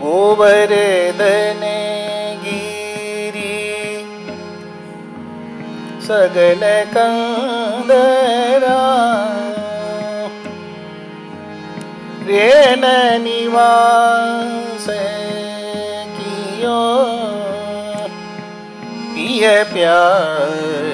गोवर्धने गिरि सगल कंदरा। रेन निवास कियो पिय प्यारी।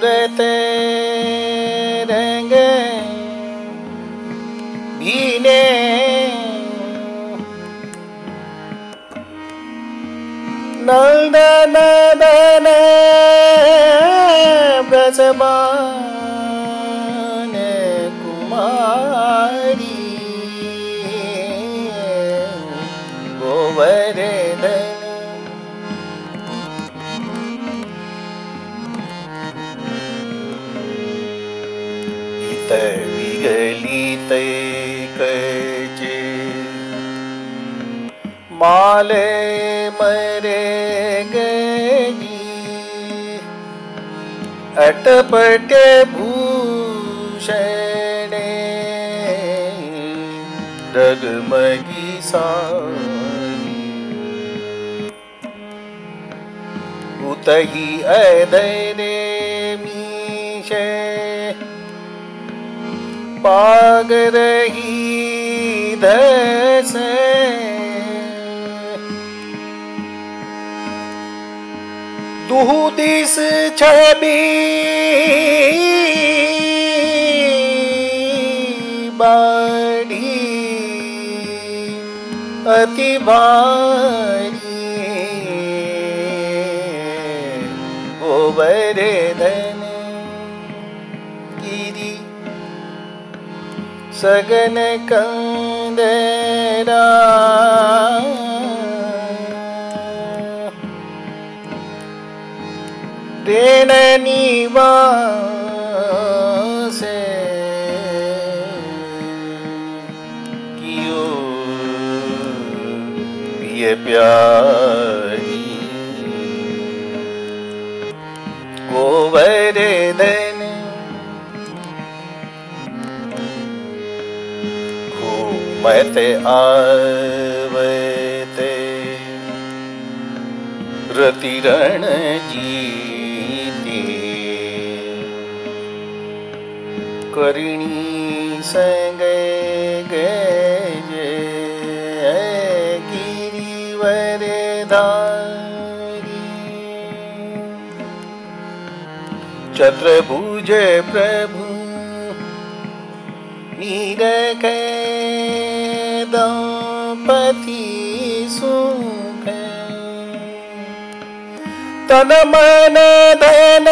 सूरत रंग भीने नंदन नदन ब्रजमान कुमारी गोवर्धन इत विगलित कचे माले मरे गई अटपटे भूषणे डगमगी सारी उतही अधरे मीशे पाग रही धस। दुहु दिस छवि बाड़ी अति भारी। गोवर्धन गिरी। सगन कन्देरा से कियो ये प्यारी। वो सगनेन आवते। रतिरण जीते। करिणी संग गज। गिरिवर धारी। चत्रभुज प्रभु नीरक दंपति सुख तन मन धन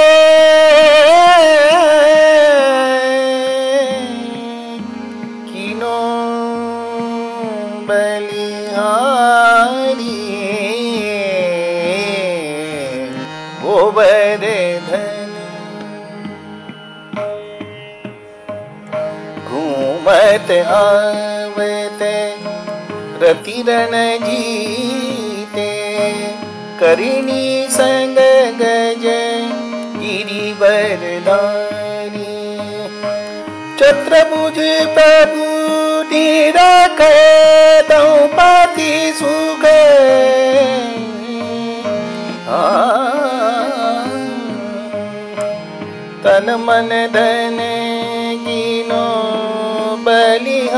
किनो बलिहारी गोवर्धन घूमत आवते, रतिरन जीते। करिणी संग गज गिरिवरदारी चत्रभुज प्रभु रख दौपति सुख। तन मन धन ബലിഹാരിയ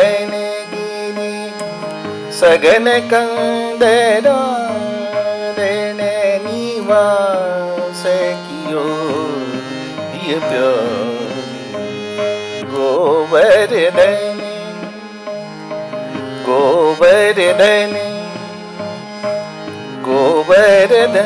ഗോവരദനഗിരി സഗന കന്ദരാരണ നിവാസകിയോ ദിയപ്യോ ഗോവരദന ഗോവരദന ഗോവരദന